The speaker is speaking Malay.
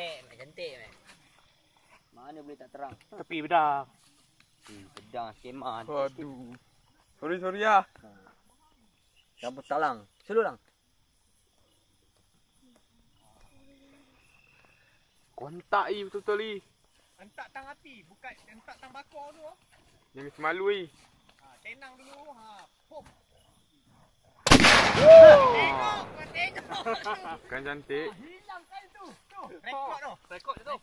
Cantik, mek cantik mek. Mana boleh tak terang? Tepi bedah. Hmm, pedang skema. Waduh. Sorry sorry ah. Rambut talang. Selu lang. Kontak i betul-betul i. Hentak tang api, bukan hentak tang bakar tu. Jangan semalu i. Ha, tenang dulu. Ha, pop. Tengok, kau tengok. Kan cantik. Recuerdo, recuerdo.